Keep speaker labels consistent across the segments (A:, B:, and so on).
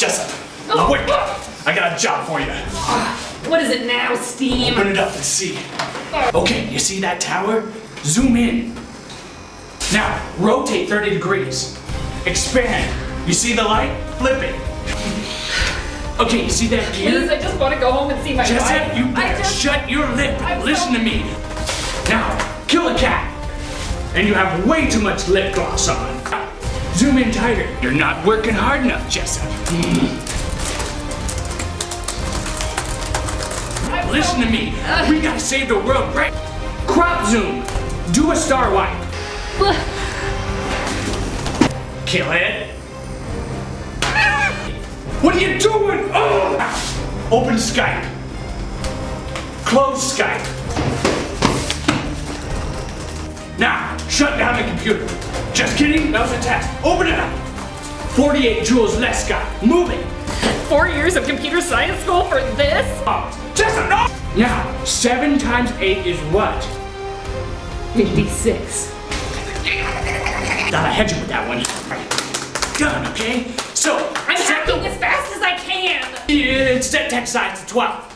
A: Jessup,
B: Oh.
A: up. I got a job for you.
B: What is it now, Steam?
A: Open it up and see. Okay, you see that tower? Zoom in. Now, rotate 30 degrees. Expand. You see the light? Flip it. Okay, you see that gear? Please.
B: I just want to go home and see my
A: Jessup,
B: wife.
A: you better
B: just-
A: shut your lip
B: I'm
A: listen
B: so-
A: to me. Now, kill a cat. And you have way too much lip gloss on. Zoom in tighter. You're not working hard enough, Jessup. Listen to me. We gotta save the world, right? Crop zoom. Do a star wipe. Kill it. What are you doing? Oh! Open Skype. Close Skype. The computer. Just kidding, that was a test. Open it up. 48 joules less Skype. Move it.
B: Four years of computer science school for this?
A: Oh, just enough. Now, seven times eight is what?
B: 56.
A: Thought I had you with that one. Done, okay? So,
B: I'm hacking as fast as I can.
A: Yeah, set text size to 12.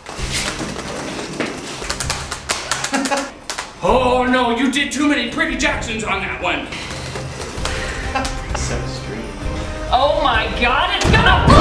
A: oh no, you did too many Pretty Jacksons on that one.
C: So street.
B: Oh my god, it's gonna